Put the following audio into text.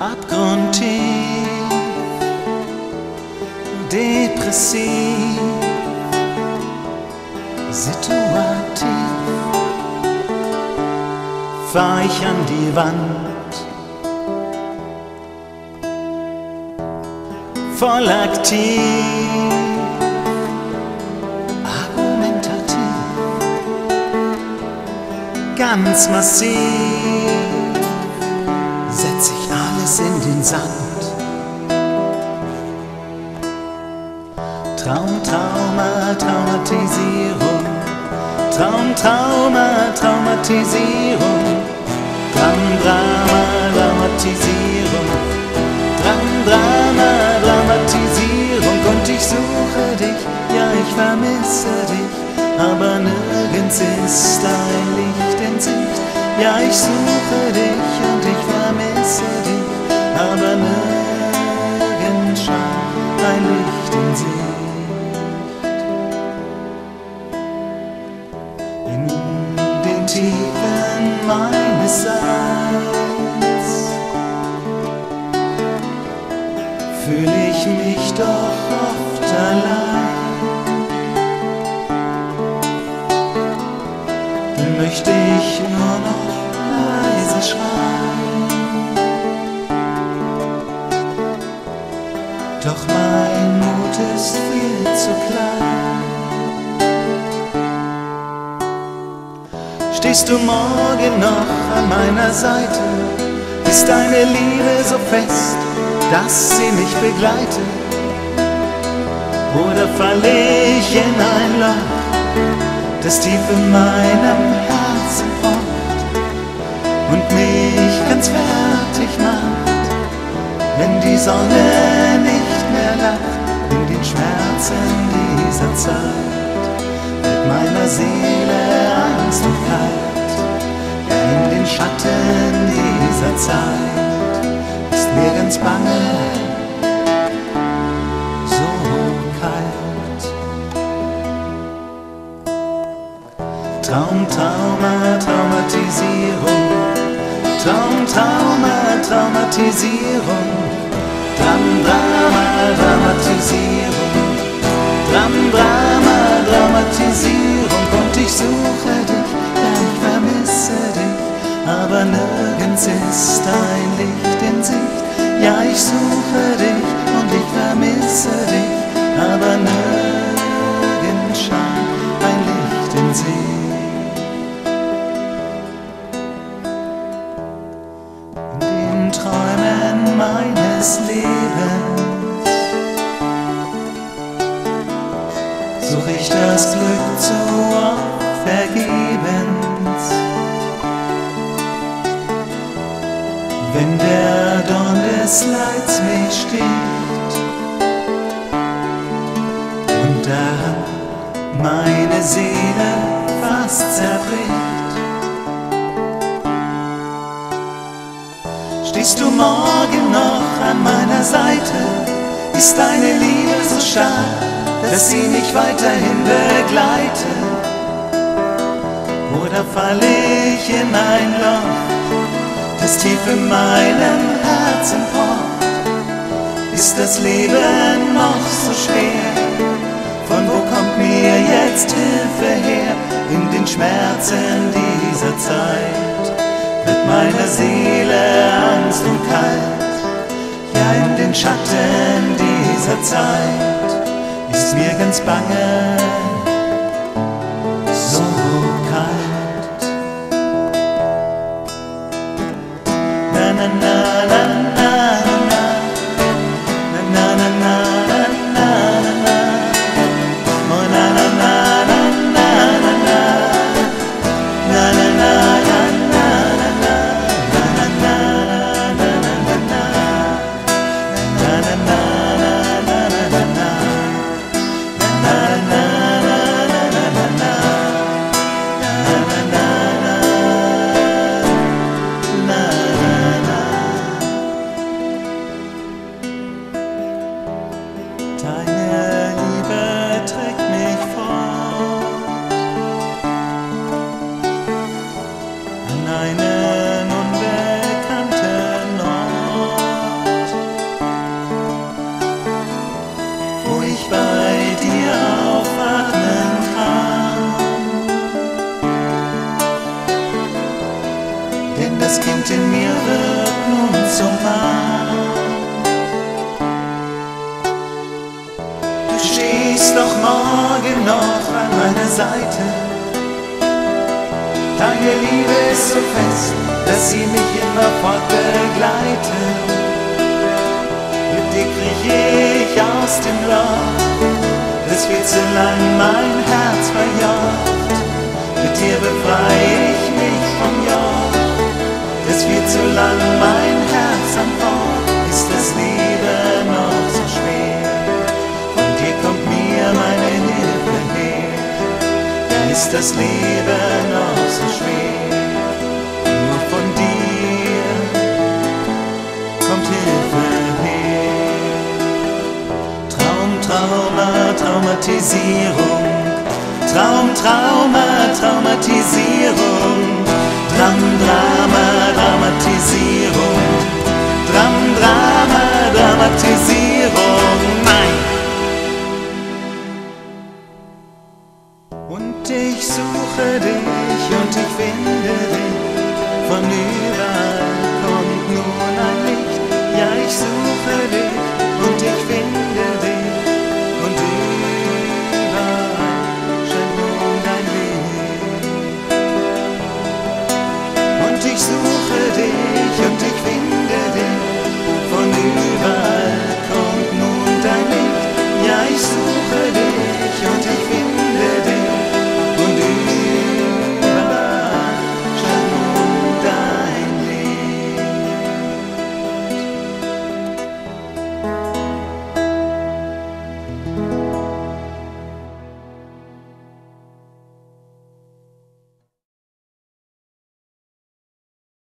abgrundtief, depressiv, situativ, fahr ich an die Wand, voll aktiv, ganz massiv setz ich Sand. Traum, Trauma, Traumatisierung. Traum, Trauma, Traumatisierung. Dram, Drama, Dramatisierung. Dram, Drama, Dramatisierung. Und ich suche dich, ja, ich vermisse dich. Aber nirgends ist ein Licht in Sicht. Ja, ich suche dich und ich Stehst du morgen noch an meiner Seite? Ist deine Liebe so fest, dass sie mich begleitet? Oder falle ich in ein Loch, das tief in meinem Herzen pocht und mich ganz fertig macht, wenn die Sonne nicht mehr lacht in den Schmerzen dieser Zeit, wird meiner Seele Ja in den Schatten dieser Zeit ist mir ganz bange, so kalt. Traum, Trauma, Traumatisierung. Traum, Trauma, Traumatisierung. Dram, Drama, Dramatisierung. Dram, Drama, Dramatisierung. Und ich suche nirgends ist ein Licht in Sicht. Ja, ich suche dich und ich vermisse dich. Aber nirgends scheint ein Licht in Sicht. in den Träumen meines Lebens such ich das Glück zu oft vergebens. Dorn des Leids mich sticht und da meine Seele fast zerbricht. Stehst du morgen noch an meiner Seite? Ist deine Liebe so schade, dass sie mich weiterhin begleitet? Oder falle ich in ein Loch, das tief in meinem Herzen das Leben noch so schwer? Von wo kommt mir jetzt Hilfe her in den Schmerzen dieser Zeit? Wird meiner Seele Angst und kalt, ja in den Schatten dieser Zeit ist mir ganz bange, so kalt. Na na na na umarmt. Du stehst doch morgen noch an meiner Seite. Deine Liebe ist so fest, dass sie mich immer fortbegleitet. Mit dir krieg ich aus dem Loch, das viel zu lang mein Herz verjagt. Mit dir befreie ich mich das viel zu lang mein Herz am Bauch. Ist das Leben noch so schwer? Von dir kommt mir meine Hilfe her. Ist das Leben noch so schwer? Nur von dir kommt Hilfe her. Traum, Trauma, Traumatisierung. Traum, Trauma, Traumatisierung. Dram, Drama, Dramatisierung. Dram, Drama, Dramatisierung.